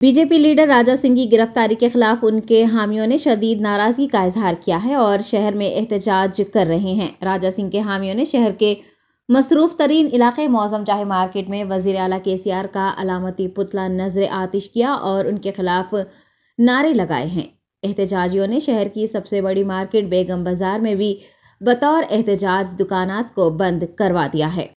BJP leader Raja Singh की गिरफ्तारी के खिलाफ उनके हामियों ने शदीद नाराज़गी का इजहार किया है और शहर में एहतजाज कर रहे हैं। राजा सिंह के हामियों ने शहर के मसरूफ तरीन इलाके मौजम चाहे मार्केट में वज़ीर अला के सी आर का अलामती पुतला नज़र आतिश किया और उनके खिलाफ नारे लगाए हैं। एहतजाजियों ने शहर की सबसे बड़ी मार्केट बेगम बाज़ार में भी बतौर एहतजाज दुकानात को बंद करवा दिया है।